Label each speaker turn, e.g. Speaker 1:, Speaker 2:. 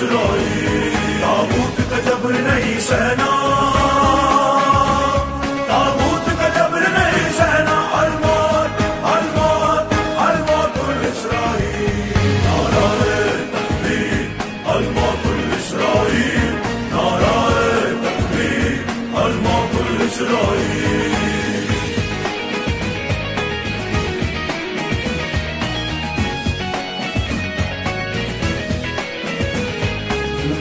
Speaker 1: سنائی، تابوت کا جبر نہیں سہنا۔ تابوت کا جبر نہیں سہنا۔ الموت الموت الموت الاسرائیل۔ الموت الاسرائیل۔ نعرہ تکبیر الموت الاسرائیل۔